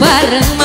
bareng